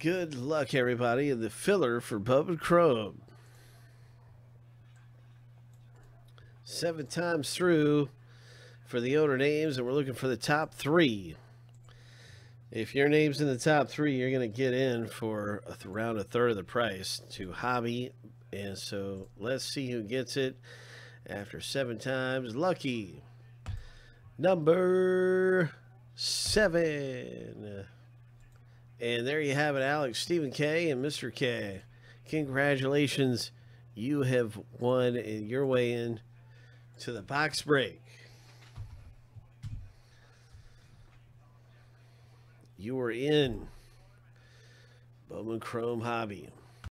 Good luck, everybody, in the filler for Bowman Chrome. Seven times through for the owner names, and we're looking for the top three. If your name's in the top three, you're going to get in for around a third of the price to Hobby. And so let's see who gets it after seven times. Lucky number seven. And there you have it, Alex, Stephen K, and Mr. K. Congratulations. You have won your way in to the box break. You are in Bowman Chrome Hobby.